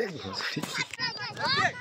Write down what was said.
There he goes.